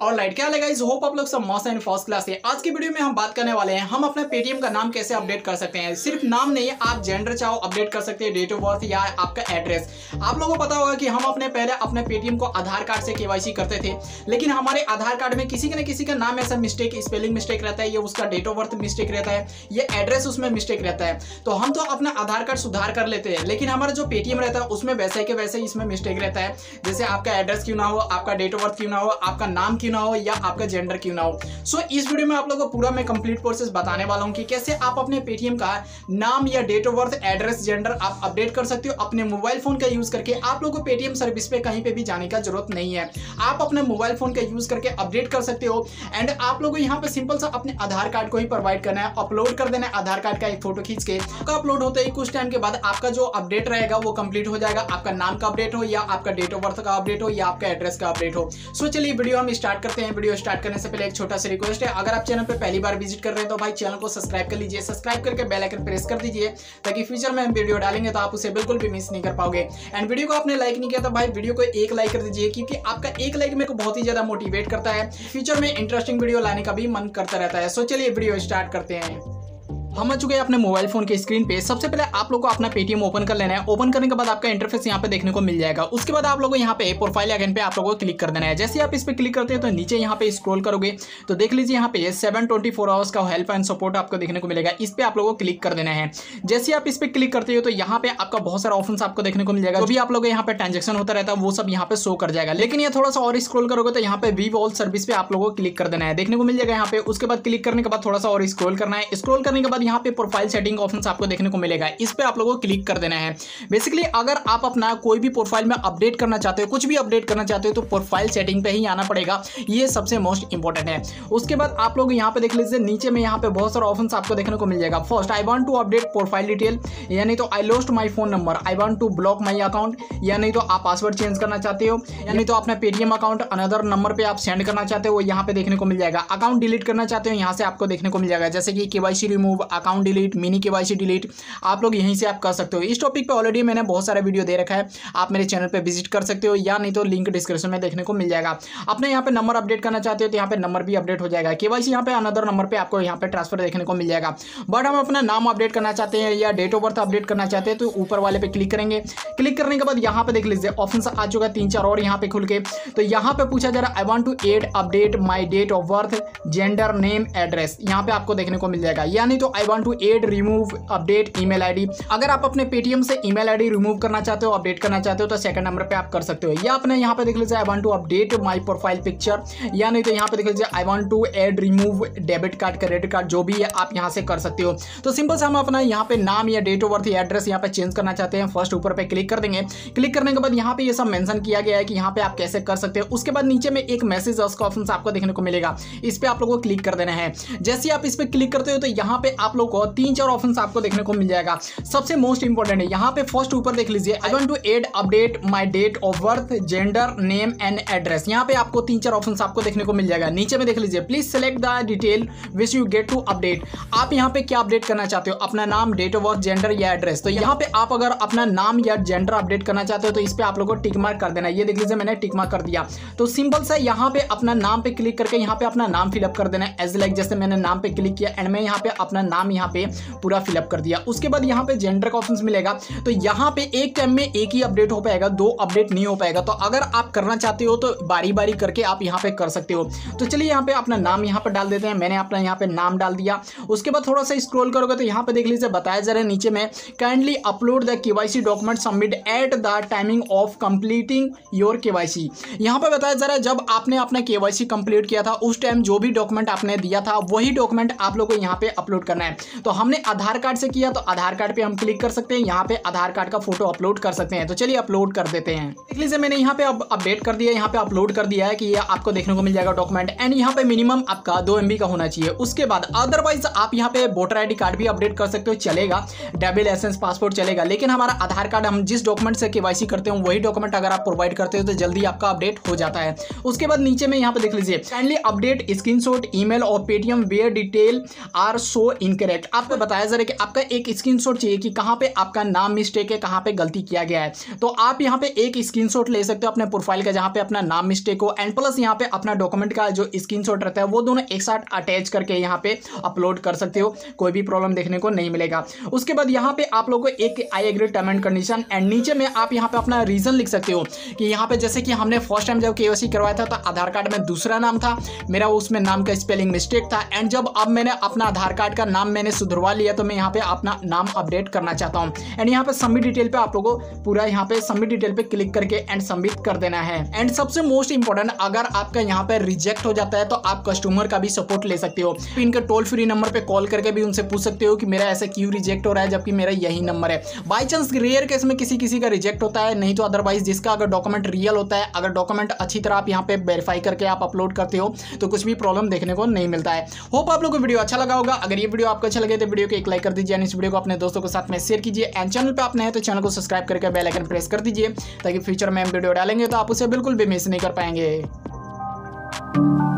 और लाइट क्या लगेगा इस होप आप लोग सब मस्त एंड फ़र्स्ट क्लास है। आज की वीडियो में हम बात करने वाले हैं, हम अपने पेटीएम का नाम कैसे अपडेट कर सकते हैं? सिर्फ़ नाम नहीं, आप जेंडर चाहो अपडेट कर सकते हैं डेट ऑफ़ बर्थ या आपका एड्रेस आप लोगों को पता होगा कि हम अपने पहले अपने पेटीएम को आधार कार्ड से केवाईसी करते थे, लेकिन हमारे आधार कार्ड में किसी न किसी का नाम ऐसा मिस्टेक स्पेलिंग मिस्टेक रहता है, या उसका डेट ऑफ़ बर्थ मिस्टेक रहता है, या एड्रेस उसमें मिस्टेक रहता है। तो हम तो अपना आधार कार्ड सुधार कर लेते हैं, लेकिन हमारा जो पेटीएम रहता है, उसमें वैसे के वैसे इसमें मिस्टेक रहता है। जैसे आपका एड्रेस क्यों ना हो, आपका डेट ऑफ़ बर्थ क्यों ना हो, आपका नाम क्यों ना हो या आपका जेंडर क्यों ना हो? सो so, इस वीडियो में आप लोगों को पूरा मैं कंप्लीट प्रोसेस बताने वाला हूँ कि कैसे आप अपने पेटीएम का नाम या date of birth address gender आप अपडेट कर सकते हो अपने मोबाइल फ़ोन का यूज़ करके। आप लोगों को पेटीएम सर्विस पे कहीं पे भी जाने का ज़रूरत नहीं है। आप अपने मोबाइल फ़ोन का यूज़ करके अपडेट कर सकते हो। एंड आप लोगों को यहाँ पे सिंपल सा अपने आधार कार्ड को ही प्रोवाइड करना है। अपलोड कर देना है आधार कार्ड का एक फ़ोटो खींच के। अपलोड होते ही कुछ टाइम के बाद आपका जो अपडेट रहेगा वो कंप्लीट हो जाएगा। आपका नाम का अपडेट हो या आपका डेट ऑफ़ बर्थ का अपडेट हो या आपका एड्रेस का अपडेट हो। सो चलिए वीडियो हम स्टार्ट करते हैं। वीडियो स्टार्ट करने से पहले एक छोटा सा रिक्वेस्ट है। अगर आप चैनल पर पहली बार विज़िट कर रहे हैं तो भाई चैनल को सब्सक्राइब कर लीजिए। सब्सक्राइब करके बेल आइकन प्रेस कर दीजिए, ताकि फ्यूचर में हम वीडियो डालेंगे तो आप उसे बिल्कुल भी मिस नहीं कर पाओगे। एंड वीडियो को आपने लाइक नहीं किया तो भाई वीडियो को एक लाइक कर दीजिए, क्योंकि आपका एक लाइक मेरे को बहुत ही ज़्यादा मोटिवेट करता है। फ्यूचर में इंटरेस्टिंग वीडियो लाने का भी मन करता रहता है। सो चलिए वीडियो स्टार्ट करते हैं। हम आ चुके हैं अपने मोबाइल फ़ोन के स्क्रीन पे। सबसे पहले आप लोग को अपना पेटीएम ओपन कर लेना है। ओपन करने के बाद आपका इंटरफेस यहाँ पे देखने को मिल जाएगा। उसके बाद आप लोगों यहाँ पे प्रोफ़ाइल अगेन पे आप लोगों को क्लिक कर देना है। जैसे आप इस पर क्लिक करते हैं तो नीचे यहाँ पे स्क्रोल करोगे तो देख लीजिए यहाँ पे सेवन ट्वेंटी फोर आवर्स का हेल्प एंड सपोर्ट आपको देखने को मिलेगा। इस पर आप लोगों को क्लिक कर देना है। जैसे आप इस पर क्लिक करते हो तो यहाँ पे आपका बहुत सारा ऑप्शन आपको देखने को मिल जाएगा। जो भी आप लोग यहाँ पे ट्रांजेक्शन होता रहता है, वो सब यहाँ पे शो कर जाएगा। लेकिन ये थोड़ा सा और स्क्रोल करोगे तो यहाँ पे वी वॉल सर्विस पे आप लोगों को क्लिक कर देना है। देखने को मिल जाएगा यहाँ पे। उसके बाद क्लिक करने के बाद थोड़ा सा और स्क्रोल करना है। स्क्रोल करने के बाद यहाँ पे प्रोफ़ाइल सेटिंग ऑप्शन आपको देखने को मिलेगा। इस पर आप लोगों को क्लिक कर देना है। बेसिकली अगर आप अपना कोई भी प्रोफ़ाइल में अपडेट करना चाहते हो, कुछ भी अपडेट करना चाहते हो तो प्रोफ़ाइल सेटिंग पे ही आना पड़ेगा। ये सबसे मोस्ट इंपॉर्टेंट है। उसके बाद आप लोग यहाँ पे देख लीजिए, नीचे में यहाँ पे बहुत सारे ऑप्शन आपको देखने को मिल जाएगा। First I want to update profile detail यानी तो I lost my phone number I want to block my account या नहीं तो आप पासवर्ड चेंज करना चाहते हो या नहीं तो अपना पेटीएम अकाउंट अनदर नंबर पे आप सेंड करना चाहते हो यहाँ पे देखने को मिल जाएगा। अकाउंट डिलीट करना चाहते हो, यहाँ से आपको देखने को मिल जाएगा। जैसे कि KYC remove account delete mini KYC delete आप लोग यहीं से आप कर सकते हो। इस टॉपिक पर ऑलरेडी मैंने बहुत सारा वीडियो दे रखा है। आप मेरे चैनल पर विज़िट कर सकते हो, या नहीं तो लिंक डिस्क्रिप्शन में देखने को मिल जाएगा। अपने यहाँ पे नंबर अपडेट करना चाहते हो तो यहाँ पे नंबर भी अपडेट हो जाएगा। केवाईसी यहाँ पे अनदर नंबर पे आपको यहाँ पे ट्रांसफ़र देखने को मिल जाएगा। बट हम अपना नाम अपडेट करना चाहते हैं या डेट ऑफ़ बर्थ अपडेट करना चाहते हैं तो ऊपर वाले पे क्लिक करेंगे। क्लिक करने के बाद यहाँ पे देख लीजिए ऑप्शन आ चुका है तीन चार और यहाँ पे खुल के। तो यहाँ पे पूछा जा रहा है I want to add update my date of birth gender name address यहाँ पे आपको देखने को मिल जाएगा। यानी तो I want to add remove update email ID अगर आप अपने पेटीएम से ईमेल आईडी रिमूव करना चाहते हो अपडेट करना चाहते हो तो सेकंड नंबर पे आप कर सकते हो। या अपने यहाँ पे देख लीजिए I want to update my profile picture या नहीं तो यहाँ पे देख लीजिए I want to add remove debit card credit card जो भी है आप यहाँ से कर सकते हो। तो सिंपल से हम अपना यहाँ पे नाम या डेट ऑफ़ बर्थ या एड्रेस यहाँ पे चेंज करना चाहते हैं। फ़र्स्ट ऊपर पे क्लिक कर देंगे। क्लिक करने के बाद यहाँ पे ये सब मेंशन किया गया है कि यहाँ पे आप कैसे कर सकते हो। उसके बाद नीचे में एक मैसेज उसका ऑप्शन आपको देखने को मिलेगा। इस पर आप लोगों को क्लिक कर देना है। जैसे आप इस पर क्लिक करते हो तो यहाँ पे आप लोग को तीन चार ऑप्शन आपको देखने को मिल जाएगा। सबसे मोस्ट इंपॉर्टेंट है, यहाँ पे फ़र्स्ट ऊपर देख लीजिए। I want to add update my date of birth gender name and address यहाँ पे आपको तीन चार ऑप्शन आपको देखने को मिल जाएगा। नीचे में देख लीजिए। Please select the detail which you get to update आप यहाँ पे क्या अपडेट करना चाहते हो? अपना नाम डेट ऑफ़ बर्थ जेंडर या एड्रेस तो यहाँ पे आप अगर अपना नाम या जेंडर अपडेट करना चाहते हो तो इस पर आप लोग को टिक मार्क कर देना ये देख लीजिए, मैंने टिक मार्क कर दिया। तो सिंपल सा यहाँ पे अपना नाम पे क्लिक करके यहाँ पे अपना नाम फिलअप कर देना एज लाइक जैसे मैंने नाम पे क्लिक किया एंड मैं यहाँ पे अपना नाम यहाँ पे पूरा फिलअप कर दिया। उसके बाद यहाँ पे जेंडर का ऑप्शन मिलेगा। तो यहाँ पे एक टाइम में एक ही अपडेट हो पाएगा, दो अपडेट नहीं हो पाएगा। तो अगर आप करना चाहते हो तो बारी बारी करके आप यहाँ पे कर सकते हो। तो चलिए यहाँ पे अपना नाम यहाँ पे डाल देते हैं। मैंने अपना यहाँ पे नाम डाल दिया। उसके बाद थोड़ा सा स्क्रॉल करोगे तो यहाँ पे देख लीजिए, बताया जा रहा है नीचे में kindly upload the K document submit at the timing of completing your K Y यहाँ पे बताया जा रहा है, जब आपने अपना के वाई कंप्लीट किया था, उस टाइम जो भी डॉक्यूमेंट आपने दिया था, वही डॉक्यूमेंट आप लोग को यहाँ पे अपलोड करना है। तो हमने आधार कार्ड से किया तो आधार कार्ड पे हम क्लिक कर सकते हैं। यहाँ पे आधार कार्ड का फ़ोटो अपलोड कर सकते हैं। तो चलिए अपलोड कर देते हैं। देख लीजिए मैंने यहाँ पे अपडेट कर दिया यहाँ पे अपलोड कर दिया है कि ये आपको देखने को मिल जाएगा डॉक्यूमेंट एंड यहाँ पे मिनिमम आपका दो एमबी का होना चाहिए। उसके बाद अदरवाइज़ आप यहाँ पे वोटर आईडी कार्ड भी अपडेट कर सकते हो। चलेगा। डेबिल लाइसेंस पासपोर्ट चलेगा। लेकिन हमारा आधार कार्ड हम जिस डॉक्यूमेंट से केवाईसी करते हैं, वही डॉक्यूमेंट अगर आप प्रोवाइड करते हो तो जल्दी आपका अपडेट हो जाता है। उसके बाद नीचे में यहाँ पे देख लीजिए। अपडेट स्क्रीन शॉट ईमेल और Paytm where detail are so in incorrect आपको बताया जा रहा है कि आपका एक स्क्रीनशॉट चाहिए कि कहाँ पे आपका नाम मिस्टेक है, कहाँ पे गलती किया गया है। तो आप यहाँ पे एक स्क्रीनशॉट ले सकते हो अपने प्रोफ़ाइल का जहाँ पे अपना नाम मिस्टेक हो एंड प्लस यहाँ पे अपना डॉक्यूमेंट का जो स्क्रीनशॉट रहता है, वो दोनों एक साथ अटैच करके यहाँ पे अपलोड कर सकते हो। कोई भी प्रॉब्लम देखने को नहीं मिलेगा। उसके बाद यहाँ पे आप लोगों को एक I agree term and condition and नीचे में आप यहाँ पे अपना रीजन लिख सकते हो कि यहाँ पे जैसे कि हमने फ़र्स्ट टाइम जब के करवाया था तो आधार कार्ड में दूसरा नाम था, मेरा उसमें नाम का स्पेलिंग मिस्टेक था एंड जब अब मैंने अपना आधार कार्ड का नाम मैंने सुधरवा लिया तो मैं यहाँ पे अपना नाम अपडेट करना चाहता हूँ। एंड यहाँ पे सबमिट डिटेल पे आप लोगों को पूरा यहाँ पे सबमिट डिटेल पे क्लिक करके एंड सबमिट कर देना है। एंड सबसे मोस्ट इंपॉर्टेंट अगर आपका यहाँ पे रिजेक्ट हो जाता है तो आप कस्टमर का भी सपोर्ट ले सकते हो। इनके टोल फ्री नंबर पे कॉल करके भी उनसे पूछ सकते हो कि मेरा ऐसा क्यों रिजेक्ट हो रहा है, जबकि मेरा यही नंबर है। बाई चांस रेयर केस में किसी किसी का रिजेक्ट होता है, नहीं तो अदरवाइज़ जिसका अगर डॉक्यूमेंट रियल होता है, अगर डॉक्यूमेंट अच्छी तरह आप यहाँ पे वेरीफाई करके आप अपलोड करते हो तो कुछ भी प्रॉब्लम देखने को नहीं मिलता है। होप आप लोग को वीडियो अच्छा लगा होगा। अगर ये वीडियो आपको अच्छा लगे तो वीडियो को एक लाइक कर दीजिए एंड इस वीडियो को अपने दोस्तों के साथ में शेयर कीजिए एंड चैनल पर आपने तो चैनल को सब्सक्राइब करके बेल आइकन प्रेस कर दीजिए, ताकि फ्यूचर में हम वीडियो डालेंगे तो आप उसे बिल्कुल भी मिस नहीं कर पाएँगे Thank you.